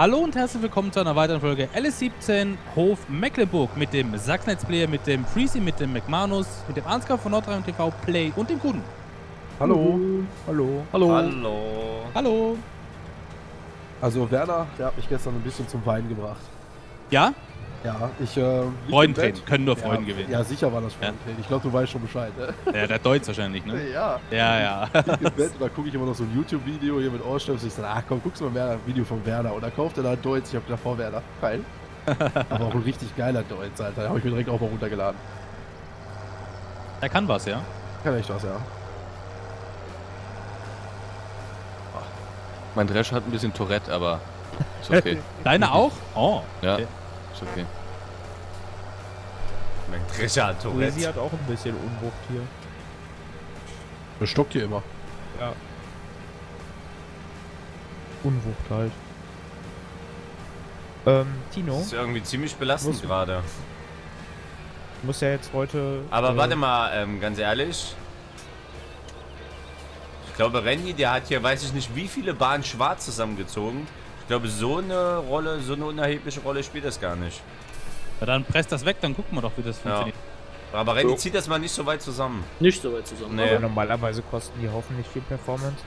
Hallo und herzlich willkommen zu einer weiteren Folge LS17 Hof Mecklenburg mit dem Sachsnetz-Player, mit dem Freezy, mit dem McManus, mit dem Ansgar von Nordrhein TV Play und dem Guten. Hallo. Hallo. Hallo. Hallo. Hallo. Also Werner, der hat mich gestern ein bisschen zum Weinen gebracht. Ja? Ja, ich äh, Freudentränen. Können nur ja, Freuden gewinnen. Ja, sicher war das Freudentränen. Ich glaube, du weißt schon Bescheid. Ne? Ja, der Deutsch wahrscheinlich, ne? Ja. Ja, ja. Ich lieg im Bett da gucke ich immer noch so ein YouTube-Video hier mit Ohrstöpsel. Ich sage, ach komm, guckst du mal mehr ein Video von Werner. Und da kauft er da ein Deutsch. Ich hab gedacht, vor Werner. Geil. Aber auch ein richtig geiler Deutsch, Alter. Da habe ich mir direkt auch mal runtergeladen. Der kann was, ja? Kann echt was, ja. Mein Dresch hat ein bisschen Tourette, aber ist okay. Deine auch? Oh. Ja, Okay. Ist okay. Mein Drescher hat Poesie hat auch ein bisschen Unwucht hier. Das stockt hier immer. Ja. Unwucht halt. Ähm, Tino, Das ist irgendwie ziemlich belastend Muss- gerade. du musst ja jetzt heute. Aber äh, warte mal, ähm, ganz ehrlich. Ich glaube, Randy, der hat hier, weiß ich nicht, wie viele Bahnen schwarz zusammengezogen. Ich glaube, so eine Rolle, so eine unerhebliche Rolle spielt das gar nicht. Na, dann presst das weg, dann gucken wir doch, wie das funktioniert. Aber Randy So. zieht das mal nicht so weit zusammen. Nicht so weit zusammen. Nee. Aber normalerweise kosten die Haufen nicht viel Performance.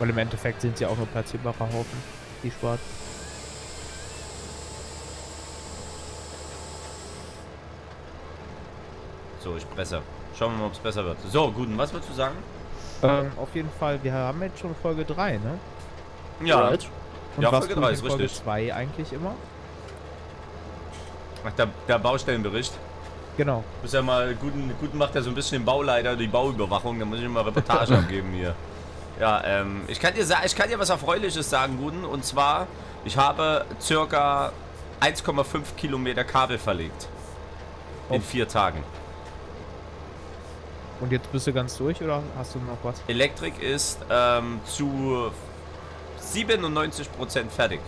Weil im Endeffekt sind sie auch nur platzierbare Haufen, die schwarz. So, ich presse. Schauen wir mal, ob es besser wird. So, guten, was würdest du sagen? Ähm, auf jeden Fall, wir haben jetzt schon Folge 3, ne? Ja. Right. Und Ja, was Folge kommt drei in ist Folge richtig. 2 eigentlich immer? Ach, der, der Baustellenbericht. Genau. Muss ja mal, guten, guten macht ja so ein bisschen den Bauleiter, die Bauüberwachung, da muss ich mal Reportage abgeben hier. Ja, ähm, ich kann dir ich kann dir was Erfreuliches sagen, Guten, und zwar, ich habe circa 1,5 Kilometer Kabel verlegt. In Oh. vier Tagen. Und jetzt bist du ganz durch oder hast du noch was? Elektrik ist ähm, zu 97% fertig.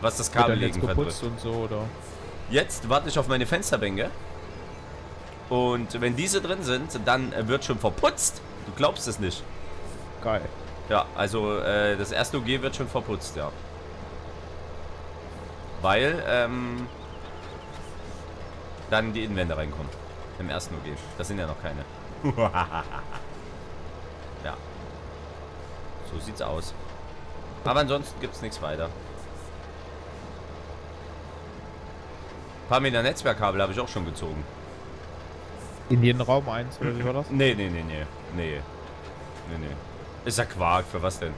Was das dann Kabellegen betrifft. und so oder? Jetzt warte ich auf meine Fensterbänke. Und wenn diese drin sind, dann äh, wird schon verputzt. Du glaubst es nicht. Geil. Ja, also äh, das erste OG wird schon verputzt, ja. Weil ähm, dann die Innenwände reinkommen. Im ersten OG. Das sind ja noch keine. ja. So sieht's aus. Aber ansonsten gibt's nichts weiter. Ein paar Meter Netzwerkkabel habe ich auch schon gezogen. In jeden Raum eins oder wie war das? Nee, nee, nee, nee. Nee. Nee, nee. Ist ja Quark, für was denn?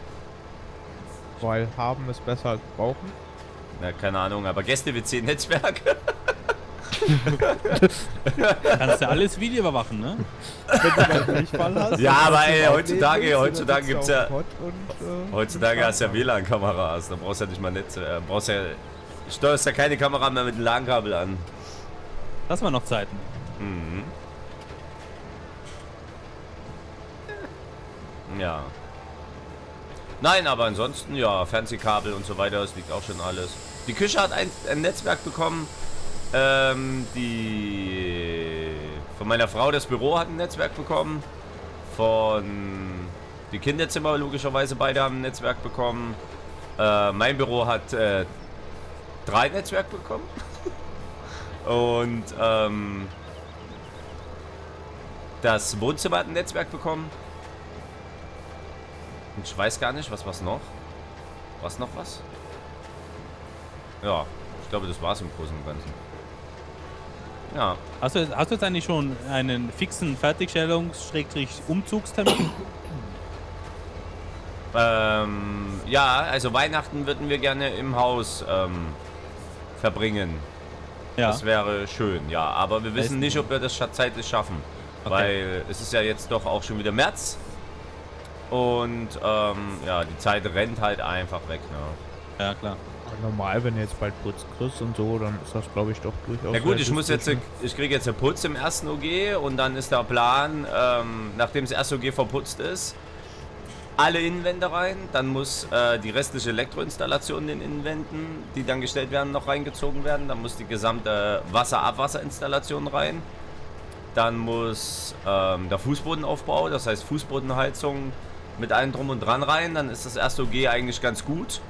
Weil haben ist besser als brauchen. Na, keine Ahnung, aber Gäste-WC-Netzwerk. Kannst du alles Video überwachen, ne? Wenn du mal hast. Ja, aber ey, heutzutage- heutzutage gibt's ja- Und, äh, Heutzutage hast du ja WLAN-Kameras, da brauchst du ja nicht mal Netz. Äh, brauchst ja. Steuerst ja keine Kamera mehr mit dem LAN-Kabel an. Das waren noch Zeiten. Mhm. Ja. Nein, aber ansonsten, ja, Fernsehkabel und so weiter, das liegt auch schon alles. Die Küche hat ein, ein Netzwerk bekommen. Ähm, die. Von meiner Frau das Büro hat ein Netzwerk bekommen. Von. Die Kinderzimmer logischerweise beide haben ein Netzwerk bekommen. Äh, mein Büro hat äh, drei Netzwerk bekommen. Und ähm, das Wohnzimmer hat ein Netzwerk bekommen. Und ich weiß gar nicht, was was noch? Was noch was? Ja, ich glaube, das war's im Großen und Ganzen. Ja, Hast du, hast du jetzt eigentlich schon einen fixen Fertigstellungs-Umzugstermin? ähm, ja, also Weihnachten würden wir gerne im Haus ähm, verbringen. Ja. Das wäre schön, ja. Aber wir wissen nicht, ob wir das zeitlich schaffen. Okay. Weil es ist ja jetzt doch auch schon wieder März. Und ähm, ja, die Zeit rennt halt einfach weg. Ne? Ja, klar. Normal, wenn du jetzt bald Putz kriegst und so, dann ist das glaube ich doch durchaus. Na gut, ich muss jetzt, ich kriege jetzt den Putz im ersten OG und dann ist der Plan, ähm, nachdem das erste OG verputzt ist, alle Innenwände rein. Dann muss äh, die restliche Elektroinstallation in den Innenwänden, die dann gestellt werden, noch reingezogen werden. Dann muss die gesamte Wasser-Abwasserinstallation rein. Dann muss ähm, der Fußbodenaufbau, das heißt Fußbodenheizung mit allem drum und dran rein. Dann ist das erste OG eigentlich ganz gut.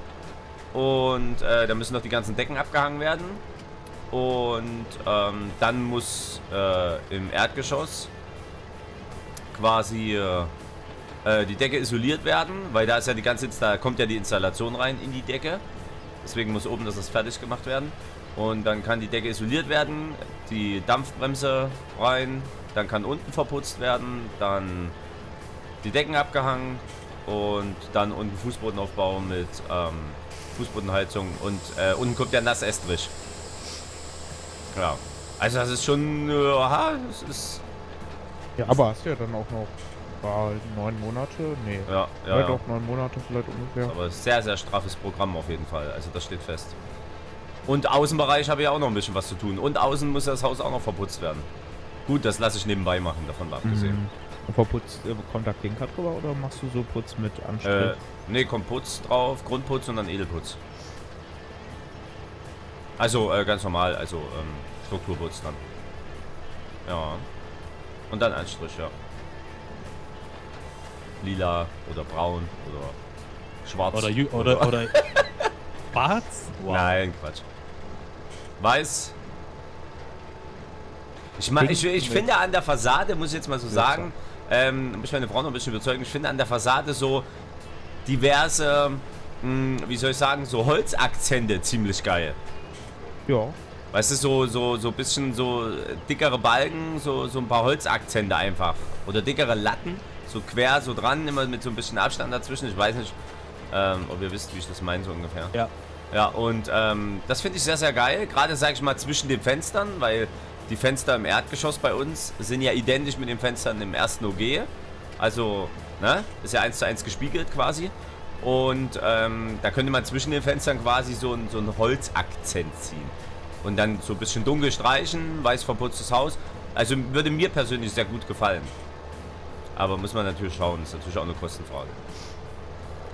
Und äh, da müssen noch die ganzen Decken abgehangen werden. Und ähm, dann muss äh, im Erdgeschoss quasi äh, äh, die Decke isoliert werden, weil da ist ja die ganze Insta kommt ja die Installation rein in die Decke. Deswegen muss oben das fertig gemacht werden. Und dann kann die Decke isoliert werden, die Dampfbremse rein, dann kann unten verputzt werden, dann die Decken abgehangen und dann unten Fußbodenaufbau mit ähm, Fußbodenheizung und äh, unten kommt der Nassestrich. Ja. Also das ist schon, äh, aha, das ist, Ja, aber hast du ja dann auch noch war neun Monate? Nee. ja, Ja, ja, ja. doch, neun Monate vielleicht ungefähr. Aber sehr, sehr straffes Programm auf jeden Fall. Also das steht fest. Und Außenbereich habe ich auch noch ein bisschen was zu tun. Und außen muss das Haus auch noch verputzt werden. Gut, das lasse ich nebenbei machen, davon mal abgesehen. Mhm. Und verputzt, äh, kommt da Klinker drüber oder machst du so Putz mit Anstrich? Äh, ne, kommt Putz drauf, Grundputz und dann Edelputz. Also äh, ganz normal, also ähm, Strukturputz dann. Ja. Und dann Anstrich, ja. Lila oder braun oder schwarz. Oder, Jü- oder, oder Schwarz? Wow. Nein, Quatsch. Weiß. Ich, mein, ich, ich finde an der Fassade, muss ich jetzt mal so sagen, ähm, muss ich meine Frau noch ein bisschen überzeugen, ich finde an der Fassade so diverse, mh, wie soll ich sagen, so Holzakzente ziemlich geil. ja. Weißt du, so, so, so ein bisschen so dickere Balken, so, so ein paar Holzakzente einfach. Oder dickere Latten, so quer, so dran, immer mit so ein bisschen Abstand dazwischen. Ich weiß nicht, ähm, ob ihr wisst, wie ich das meine, so ungefähr. Ja. Ja, und ähm, das finde ich sehr, sehr geil. Gerade, sage ich mal, zwischen den Fenstern, weil die Fenster im Erdgeschoss bei uns sind ja identisch mit den Fenstern im ersten OG. Also, ne, ist ja eins zu eins gespiegelt quasi. Und ähm, da könnte man zwischen den Fenstern quasi so, so einen Holzakzent ziehen. Und dann so ein bisschen dunkel streichen, weiß verputztes Haus. Also würde mir persönlich sehr gut gefallen. Aber muss man natürlich schauen, ist natürlich auch eine Kostenfrage.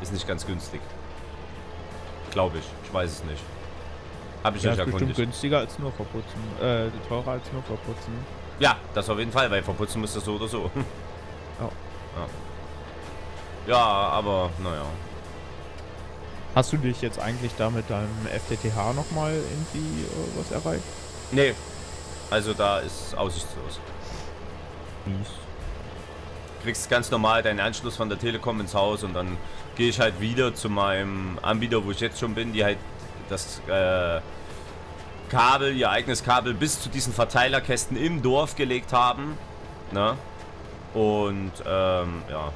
Ist nicht ganz günstig. Glaube ich. Ich weiß es nicht. Habe ich Ja, nicht ist bestimmt günstiger als nur verputzen. Äh, teurer als nur verputzen. Ja, das auf jeden Fall, weil verputzen muss das so oder so. Ja. Ja, ja aber naja. Hast du dich jetzt eigentlich da mit deinem FTTH nochmal irgendwie äh, was erreicht? Nee. Also da ist aussichtslos. Mies. kriegst ganz normal deinen Anschluss von der Telekom ins Haus und dann gehe ich halt wieder zu meinem Anbieter, wo ich jetzt schon bin, die halt das äh, Kabel, ihr eigenes Kabel bis zu diesen Verteilerkästen im Dorf gelegt haben. Ne? Und ähm, ja,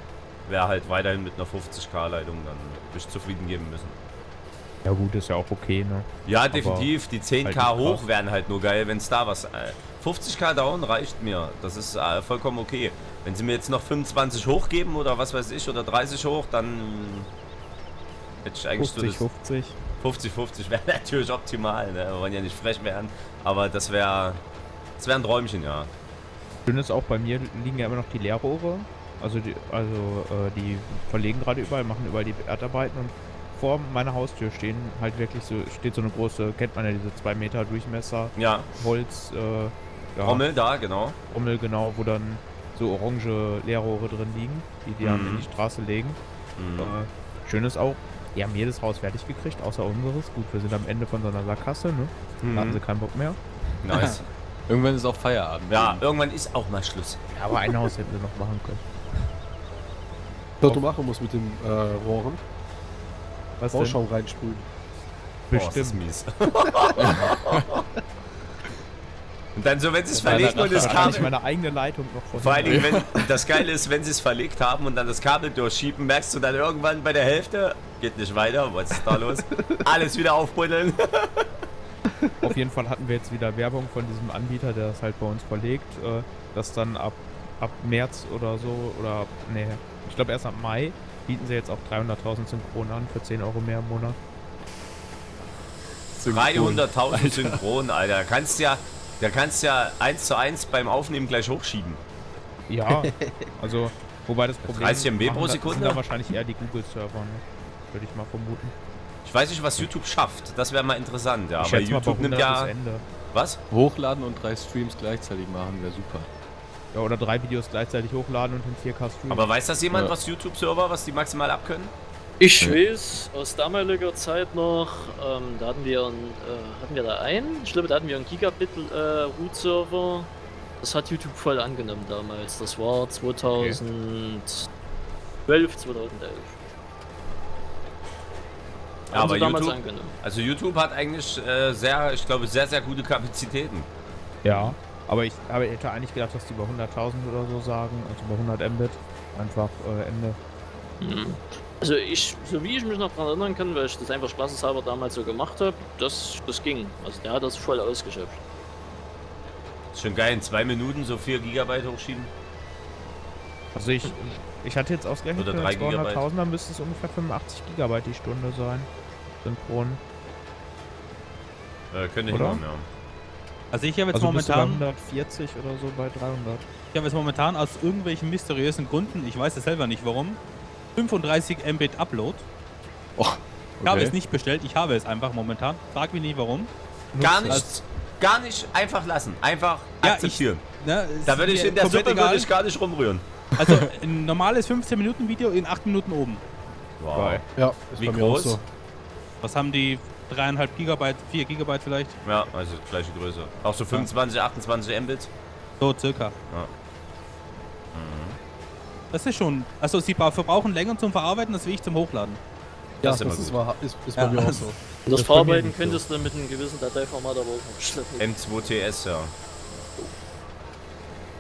wäre halt weiterhin mit einer 50k-Leitung dann mich zufrieden geben müssen. Ja gut, ist ja auch okay, ne? Ja, definitiv. Die 10k halt hoch wären halt nur geil, wenn es da was. Äh, 50k down reicht mir. Das ist äh, vollkommen okay. Wenn sie mir jetzt noch 25 hochgeben oder was weiß ich oder 30 hoch, dann hätte ich eigentlich 50, so 50. das 50-50 wäre natürlich optimal. Ne? Wir wollen ja nicht frech werden, aber das wäre das wäre ein Träumchen, ja. Schön ist auch, bei mir liegen ja immer noch die Leerrohre. Also die, also äh, die verlegen gerade überall, machen überall die Erdarbeiten und vor meiner Haustür stehen halt wirklich so, steht so eine große, kennt man ja diese 2 Meter Durchmesser, Ja, Holz, äh, ja, Rommel da, genau. Rommel, genau, wo dann so orange Leerrohre drin liegen, die die dann Mhm. in die Straße legen. Mhm. Äh, schön ist auch, die haben jedes Haus fertig gekriegt, außer unseres. Gut, wir sind am Ende von so einer Sackgasse, ne? Da hatten sie Mhm. keinen Bock mehr. Nice. Irgendwann ist auch Feierabend. Ja, irgendwann ist auch mal Schluss. Ja, aber ein Haus hätten sie noch machen können. Was du machen musst mit den äh, Rohren, Was denn? Bauschaum reinsprühen. Boah, ist das Bestimmt. mies. Und dann so, wenn sie es verlegen und das Da kann ich Kabel. meine eigene Leitung noch Vor allen Dingen, wenn das Geile ist, wenn sie es verlegt haben und dann das Kabel durchschieben, merkst du dann irgendwann bei der Hälfte, geht nicht weiter, was ist da los? Alles wieder aufbuddeln. Auf jeden Fall hatten wir jetzt wieder Werbung von diesem Anbieter, der das halt bei uns verlegt, äh, dass dann ab, ab März oder so, oder ab, nee, ich glaube erst ab Mai bieten sie jetzt auch 300.000 Synchron an für 10 Euro mehr im Monat. 300.000 Synchron, Alter. Kannst ja, da kannst ja eins zu eins beim Aufnehmen gleich hochschieben. Ja, also, wobei das Problem 30 MB pro machen da- Sekunde? sind da wahrscheinlich eher die Google-Server, ne? Würde ich mal vermuten. Ich weiß nicht, was YouTube schafft. Das wäre mal interessant, ja. ich Aber schätze mal, bei YouTube nimmt 100 ja. Was? Hochladen und drei Streams gleichzeitig machen wäre super. Ja, oder drei Videos gleichzeitig hochladen und in 4K streamen. Aber weiß das jemand, Ja. was YouTube-Server, was die maximal abkönnen? Ich Ja. weiß aus damaliger Zeit noch, ähm, da hatten wir, einen, äh, hatten wir da einen, ich glaube, da hatten wir einen Gigabit äh, Root-Server. Das hat YouTube voll angenommen damals. Das war 2012, 2011. Ja, aber YouTube, also YouTube hat eigentlich äh, sehr, ich glaube, sehr, sehr gute Kapazitäten. Ja, aber ich, aber ich hätte eigentlich gedacht, dass die über 100.000 oder so sagen, also über 100 Mbit. Einfach äh, Ende. Mhm. Also ich, so wie ich mich noch daran erinnern kann, weil ich das einfach spaßeshalber damals so gemacht habe, das, das ging. Also der hat das voll ausgeschöpft. Ist schon geil, in zwei Minuten so 4 Gigabyte hochschieben. Also ich, ich hatte jetzt ausgerechnet, drei 200.000, dann müsste es ungefähr 85 Gigabyte die Stunde sein. Synchron. Äh, könnte Oder? hinhauen, ja. Also ich habe jetzt Also bei momentan, 140 oder so bei 300. ich habe jetzt momentan aus irgendwelchen mysteriösen Gründen, ich weiß es selber nicht warum, 35 Mbit Upload. Oh, Ich habe okay. es nicht bestellt, ich habe es einfach momentan. Frag mich nicht warum. Gar nicht, gar nicht einfach lassen. Einfach Ja, akzeptieren. Ne, es da würde ich in der Suppe egal. würde ich gar nicht rumrühren. Also ein normales 15 Minuten Video in 8 Minuten oben. Wow. Ja, ist Wie bei mir auch groß? so. Was haben die? 3,5 Gigabyte, 4 Gigabyte vielleicht? Ja, also gleiche Größe. Auch so 25, 28 Mbit. So circa. Ja. Das ist schon. Also sie bra- verbrauchen länger zum Verarbeiten, als wie ich zum Hochladen. Ja, Das das, ist immer ist, ist Ja. bei mir auch so. Und Das das Verarbeiten nicht so. könntest du mit einem gewissen Dateiformat aber auch noch schleppen. M2TS, ja.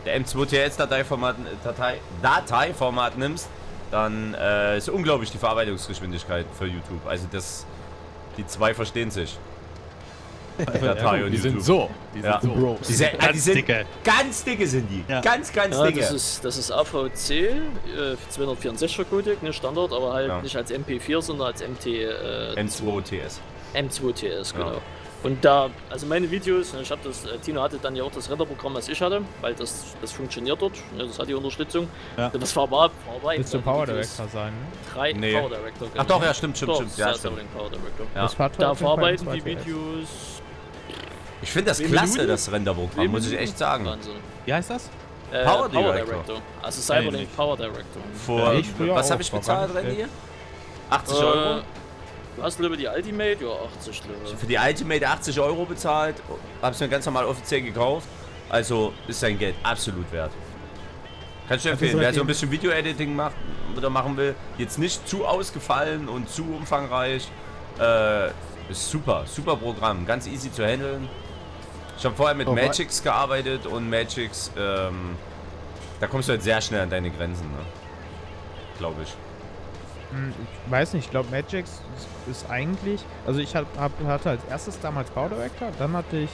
Der M2TS-Dateiformat Datei, Dateiformat nimmst, dann äh, ist unglaublich die Verarbeitungsgeschwindigkeit für YouTube. Also das, die zwei verstehen sich. Datei und Die sind YouTube. so. Die Ja. sind so. Bro. Die sind, ah, die sind dicke. ganz dicke sind die. Ja. Ganz, ganz Ja, dicke. das ist, das ist AVC, äh, 264er Codec, ne, Standard, aber halt Ja. nicht als MP4, sondern als MT, äh, M2TS. M2TS, Ja. genau. Und da, also meine Videos, ne, ich habe das, äh, Tino hatte dann ja auch das Renderprogramm, was ich hatte, weil das, das funktioniert dort, ne, das hat die Unterstützung. Ja. Und das war war, war war Willst du Power Director sein, ne? Drei Nee. Power Director. Ach doch, ja, stimmt, stimmt, Doch, stimmt. Ja, stimmt. Power Director. Ja. Das war Da verarbeiten die 2TS. Videos. Ich finde das klasse, Minuten? das Renderprogramm, muss ich echt sagen. Wahnsinn. Wie heißt das? Äh, Power Power, Director. Director. Also Cyberlink nicht. Power Director. Vor, Ja, was habe ich war bezahlt, Randy? 80 Euro? Du hast lieber die Ultimate? Ja, 80 lieber. Für die Ultimate 80 Euro bezahlt, hab's mir ganz normal offiziell gekauft. Also ist sein Geld absolut wert. Kann ich dir empfehlen, wer so ein bisschen Video-Editing macht oder machen will, jetzt nicht zu ausgefallen und zu umfangreich. Äh, ist super, super Programm, ganz easy zu handeln. Ich habe vorher mit Oh, Magix gearbeitet und Magix, ähm, da kommst du halt sehr schnell an deine Grenzen, ne? Glaube ich. Hm, Ich weiß nicht, ich glaube Magix ist, eigentlich. Also ich hab, hab, hatte als erstes damals Power Director, dann hatte ich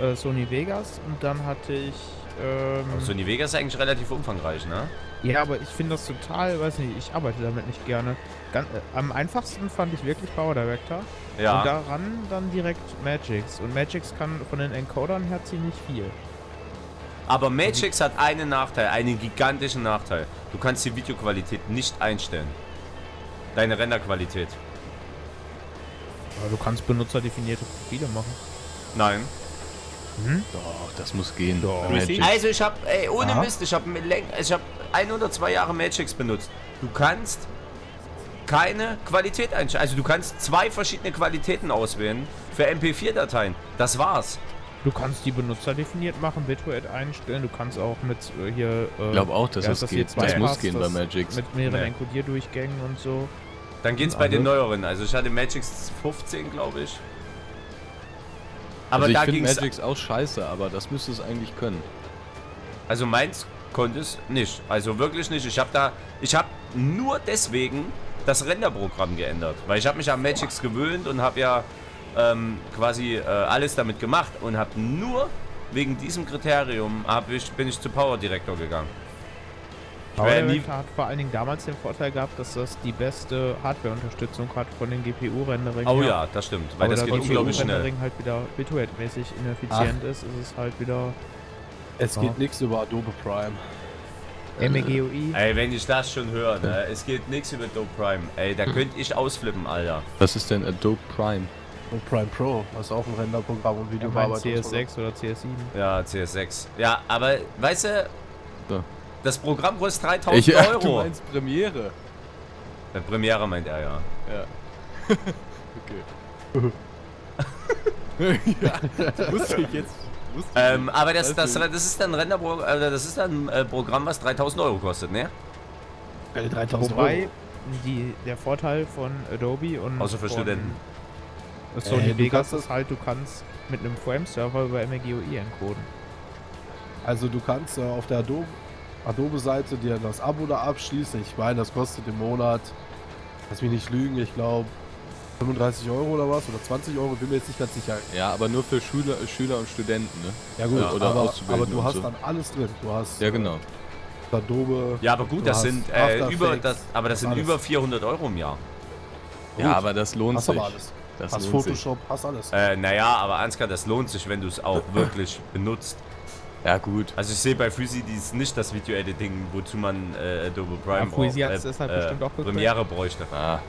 äh, Sony Vegas und dann hatte ich. Ähm, Sony Vegas ist eigentlich relativ umfangreich, ne? ja, aber ich finde das total, weiß nicht, ich arbeite damit nicht gerne. Ganz, äh, am einfachsten fand ich wirklich Power Director. Ja. Und daran dann direkt Magix. Und Magix kann von den Encodern her ziemlich viel. Aber Magix hat einen Nachteil, einen gigantischen Nachteil. Du kannst die Videoqualität nicht einstellen. Deine Renderqualität. Aber du kannst benutzerdefinierte Profile machen. Nein. Doch, das muss gehen. Doch. Also ich habe, ey, ohne Aha. Mist, ich habe ich hab ein oder zwei Jahre Magix benutzt. Du kannst keine Qualität einstellen. Also du kannst zwei verschiedene Qualitäten auswählen für MP4-Dateien. Das war's. Du kannst die benutzerdefiniert machen, Bitrate einstellen. Du kannst auch mit äh, hier. Äh, Ich glaube auch, dass ja, das dass geht. Das muss gehen bei das Magix. Mit mehreren Nee. Encodierdurchgängen und so. Dann geht's bei den neueren. Also ich hatte Magix 15, glaube ich. Aber also ich da finde ging's Magix auch scheiße, aber das müsste es eigentlich können. Also meins konnte es nicht. Also wirklich nicht. Ich habe da, ich habe nur deswegen das Renderprogramm geändert, weil ich habe mich an Magix gewöhnt und habe ja ähm, quasi äh, alles damit gemacht und habe nur wegen diesem Kriterium hab ich, bin ich zu Power Director gegangen. Ja Director hat vor allen Dingen damals den Vorteil gehabt, dass das die beste Hardware-Unterstützung hat von den GPU-Rendering. oh ja, das stimmt, weil Aber das da geht unglaublich schnell. GPU-Rendering halt wieder Bitrate-mäßig ineffizient ist, ist es halt wieder Es Ja. geht nichts über Adobe Prime. MEGUI. Ey, wenn ich das schon höre, ne, es geht nichts über Dope Prime. Ey, da könnte ich ausflippen, Alter. Was ist denn Adobe Prime? Und Prime Pro, was auch ein Renderprogramm und Ja, Videobearbeitung CS6 oder CS7. Ja, CS6. Ja, aber weißt du, So. Das Programm kostet 3000 Ich, ach, du Euro. meinst Premiere. Der Premiere meint er ja. Ja. okay. ja, wusste ich jetzt. Wusste ich Ähm, aber das, das, das ist dann ein Renderpro äh, das ist dann ein äh, Programm, was 3000 Euro kostet, ne? Keine 3000 Wobei Euro. die, der Vorteil von Adobe und Außer für von Studenten. Sony Äh, du Vegas kannst das- ist halt, du kannst mit einem QM-Server über MGUI encoden. Also du kannst äh, auf der Adobe, Adobe-Seite dir das Abo da abschließen. Ich meine, das kostet im Monat, lass mich nicht lügen, ich glaube 35 Euro oder was oder 20 Euro, bin mir jetzt nicht ganz sicher. Ja, aber nur für Schüler, Schüler und Studenten, ne? Ja gut, Ja, oder aber, Auszubildende aber du hast so. dann alles drin. Du hast Ja, genau. äh, Adobe. Ja, aber gut, das sind äh, über das, aber das sind alles. über 400 Euro im Jahr. Ja, aber das lohnt hast sich. aber alles. Das hast lohnt sich. Photoshop, hast alles. Äh, naja, aber Ansgar, das lohnt sich, wenn du es auch wirklich benutzt. Ja, gut. Also ich sehe bei Freezy dies nicht das Video-Editing, wozu man äh, Adobe Prime Ja, Freezy braucht, hat's deshalb bestimmt auch gekriegt. Premiere bräuchte. Ah,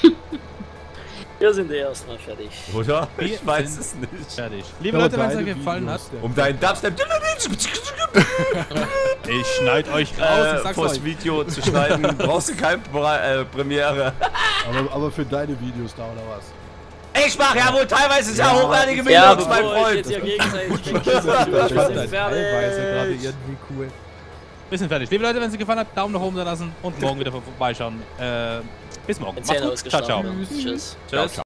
Wir sind eh erstmal fertig. Oder? Wir Ich weiß sind- es nicht. Fertig. Liebe Leute, wenn es euch gefallen hat, Um deinen Dubstep ich schneid euch raus, äh, sag's vors euch. Video zu schneiden, brauchst du kein Pre äh, Premiere. Aber, aber für deine Videos da oder was? Ich mache ja wohl teilweise sehr Ja, hochwertige Ja, Videos, mein Freund. Ich fand wir das sind teilweise gerade fertig. irgendwie cool. Wir sind fertig. Liebe Leute, wenn es euch gefallen hat, Daumen nach oben da lassen und morgen wieder vorbeischauen. Äh, bis morgen. Macht's gut. Ciao, ciao. ausgeschlagen. Tschüss. Tschüss.